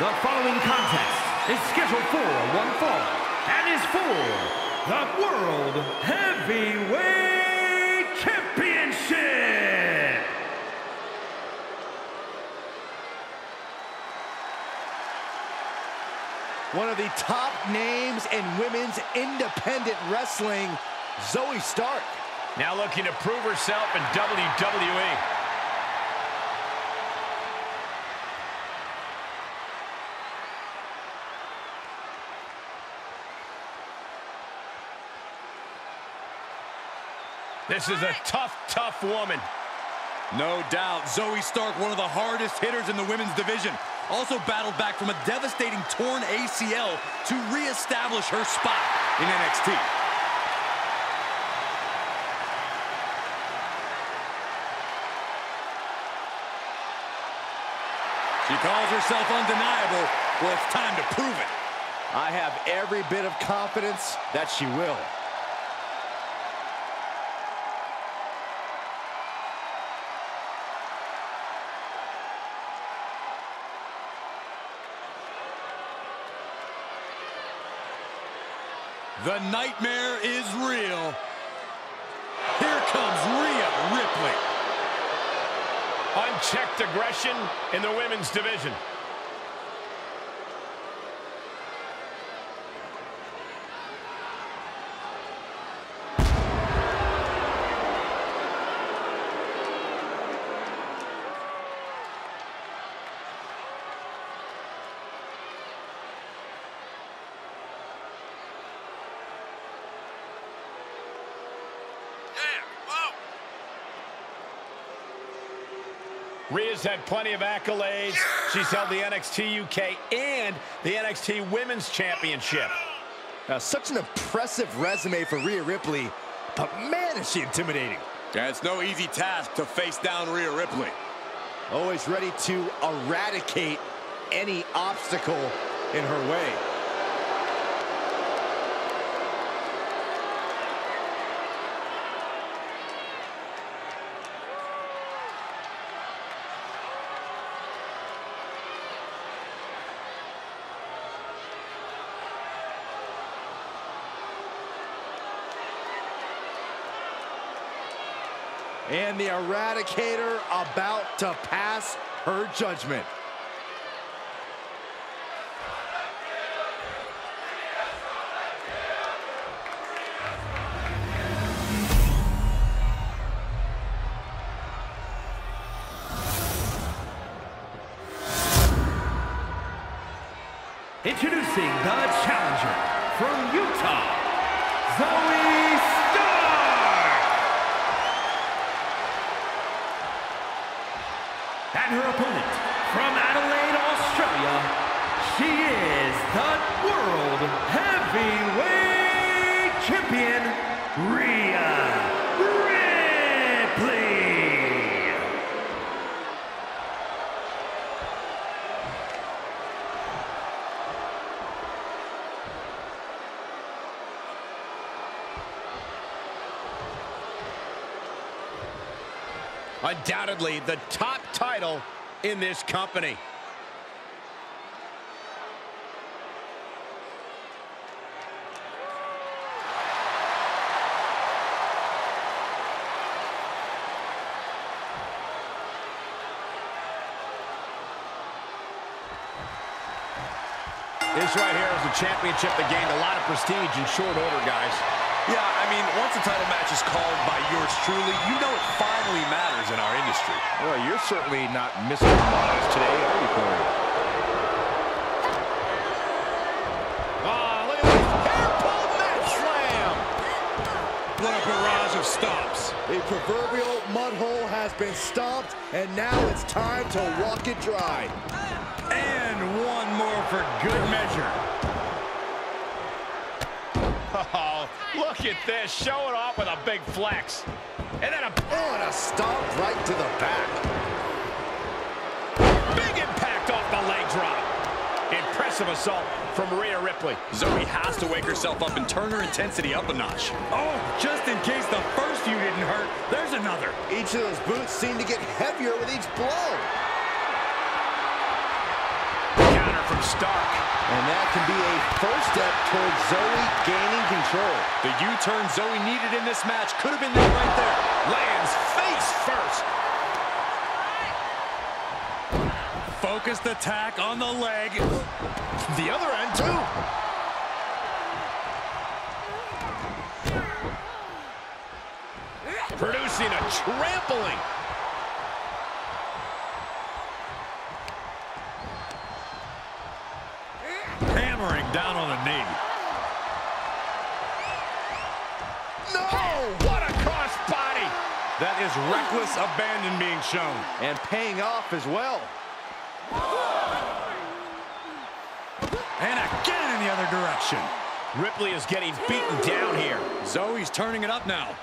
The following contest is scheduled for one fall and is for the World Heavyweight Championship. One of the top names in women's independent wrestling, Zoey Stark. Now looking to prove herself in WWE. This is a tough, tough woman. No doubt. Zoey Stark, one of the hardest hitters in the women's division. Also battled back from a devastating torn ACL to reestablish her spot in NXT. She calls herself undeniable. Well, it's time to prove it. I have every bit of confidence that she will. The nightmare is real. Here comes Rhea Ripley. Unchecked aggression in the women's division. Rhea's had plenty of accolades. She's held the NXT UK and the NXT Women's Championship. Now, such an impressive resume for Rhea Ripley, but man, is she intimidating. Yeah, it's no easy task to face down Rhea Ripley. Always ready to eradicate any obstacle in her way. And the Eradicator about to pass her judgment. Introducing the challenger from Utah, Zoey her opponent from Adelaide, Australia, she is the World Heavyweight Champion, Rhea Undoubtedly the top title in this company. This right here is a championship that gained a lot of prestige in short order, guys. Yeah, I mean, once a title match is called by yours truly, you know it finally matters in our industry. Well, you're certainly not Mr. Modest today, are you, Corey? Oh, look at this hair pull mat slam. What a barrage of stomps. The proverbial mud hole has been stomped, and now it's time to walk it dry. And one more for good measure. Look at this, showing off with a big flex. And then a Oh, and a stomp right to the back. big impact off the leg drop. Impressive assault from Rhea Ripley. Zoey has to wake herself up and turn her intensity up a notch. Oh, just in case the first few didn't hurt, there's another. Each of those boots seem to get heavier with each blow. Stark. And that can be a first step towards Zoey gaining control. The U-turn Zoey needed in this match could have been there right there. Lands face first. Focused attack on the leg. The other end, too. Producing a trampling. Down on the knee. No! What a cross body! That is reckless abandon being shown. And paying off as well. And again in the other direction. Ripley is getting beaten down here. Zoey's turning it up now.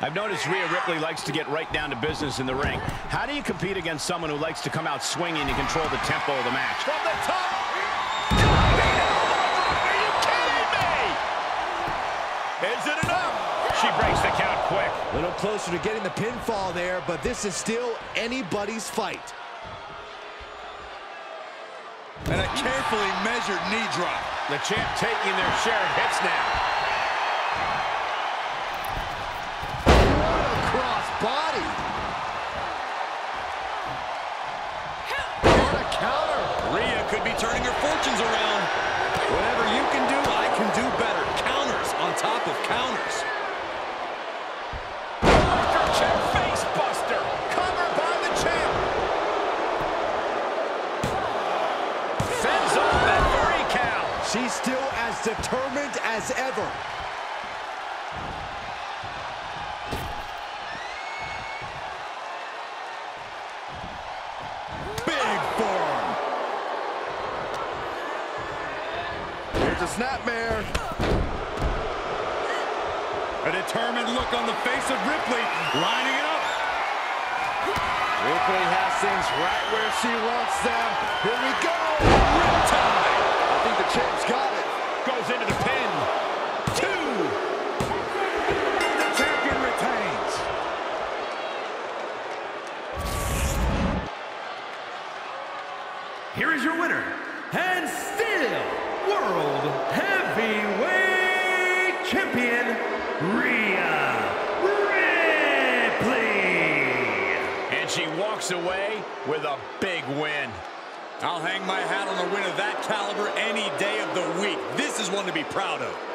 I've noticed Rhea Ripley likes to get right down to business in the ring. How do you compete against someone who likes to come out swinging and control the tempo of the match? From the top! It? She breaks the count quick. A little closer to getting the pinfall there, but this is still anybody's fight. And a carefully measured knee drop. The champ taking their share of hits now. As determined as ever. Big forearm. Here's a snapmare. A determined look on the face of Ripley, lining it up. Ripley has things right where she wants them. Here we go. Riptide. I think the champ's got it. Goes into the pin. Two. The champion retains. Here is your winner, and still World Heavyweight Champion, Rhea Ripley. And she walks away with a big win. I'll hang my hat on a win of that caliber any day of the week. This is one to be proud of.